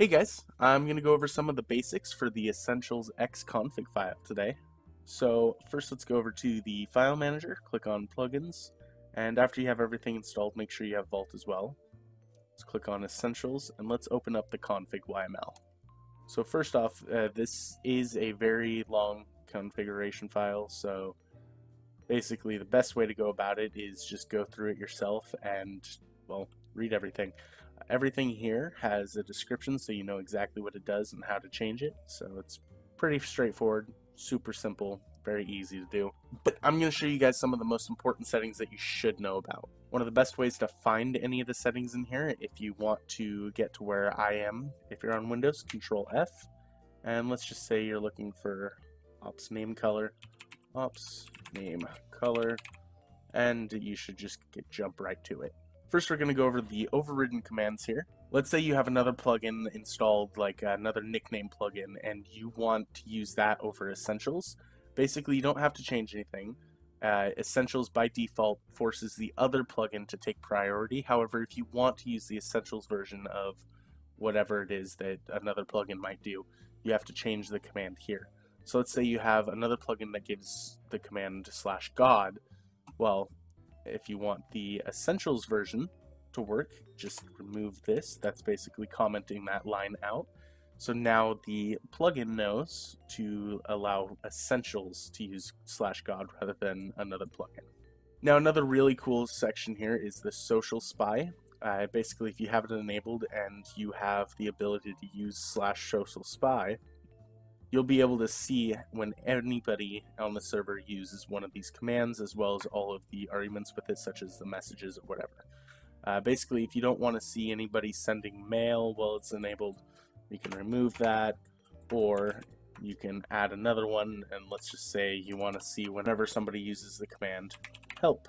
Hey guys, I'm going to go over some of the basics for the Essentials X config file today. So first let's go over to the file manager, click on plugins, and after you have everything installed make sure you have Vault as well. Let's click on Essentials and let's open up the config YML. So first off, uh, this is a very long configuration file, so basically the best way to go about it is just go through it yourself and, well, read everything. Everything here has a description so you know exactly what it does and how to change it. So it's pretty straightforward, super simple, very easy to do. But I'm going to show you guys some of the most important settings that you should know about. One of the best ways to find any of the settings in here, if you want to get to where I am, if you're on Windows, Control F, and let's just say you're looking for ops name color, ops name color, and you should just get, jump right to it. First, we're going to go over the overridden commands here. Let's say you have another plugin installed, like another nickname plugin, and you want to use that over Essentials. Basically, you don't have to change anything. Uh, Essentials by default forces the other plugin to take priority. However, if you want to use the Essentials version of whatever it is that another plugin might do, you have to change the command here. So let's say you have another plugin that gives the command slash god. Well, if you want the Essentials version to work, just remove this. That's basically commenting that line out. So now the plugin knows to allow Essentials to use slash God rather than another plugin. Now another really cool section here is the Social Spy. Uh, basically, if you have it enabled and you have the ability to use slash social spy, you'll be able to see when anybody on the server uses one of these commands as well as all of the arguments with it such as the messages or whatever. Uh, basically if you don't want to see anybody sending mail while it's enabled you can remove that or you can add another one and let's just say you want to see whenever somebody uses the command help.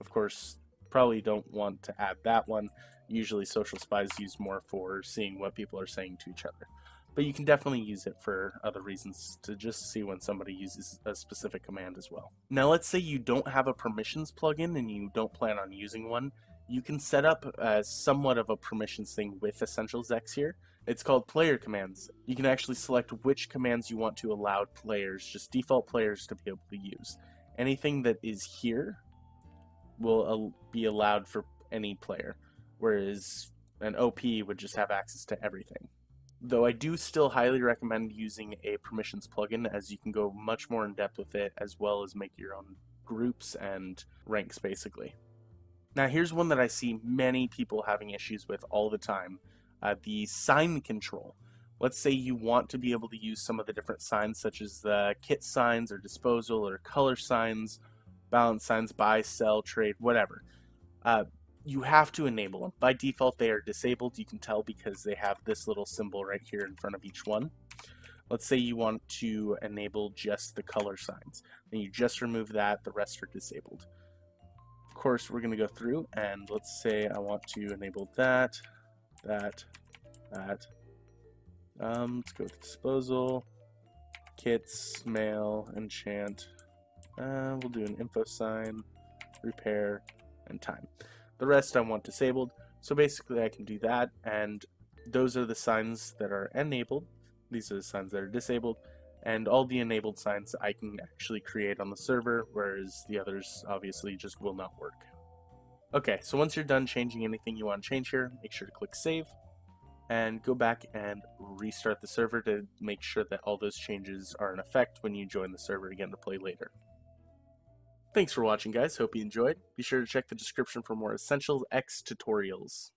Of course probably don't want to add that one. Usually social spies use more for seeing what people are saying to each other but you can definitely use it for other reasons to just see when somebody uses a specific command as well. Now let's say you don't have a permissions plugin and you don't plan on using one, you can set up somewhat of a permissions thing with Essentials X here. It's called player commands. You can actually select which commands you want to allow players, just default players, to be able to use. Anything that is here will be allowed for any player, whereas an OP would just have access to everything though I do still highly recommend using a permissions plugin as you can go much more in depth with it as well as make your own groups and ranks basically. Now here's one that I see many people having issues with all the time, uh, the sign control. Let's say you want to be able to use some of the different signs such as the kit signs or disposal or color signs, balance signs, buy, sell, trade, whatever. Uh, you have to enable them. By default, they are disabled. You can tell because they have this little symbol right here in front of each one. Let's say you want to enable just the color signs. Then you just remove that, the rest are disabled. Of course, we're going to go through and let's say I want to enable that, that, that. Um, let's go with disposal, kits, mail, enchant. Uh, we'll do an info sign, repair, and time. The rest I want disabled. So basically I can do that and those are the signs that are enabled. These are the signs that are disabled and all the enabled signs I can actually create on the server, whereas the others obviously just will not work. Okay, so once you're done changing anything you want to change here, make sure to click save and go back and restart the server to make sure that all those changes are in effect when you join the server again to play later. Thanks for watching guys, hope you enjoyed. Be sure to check the description for more Essentials X tutorials.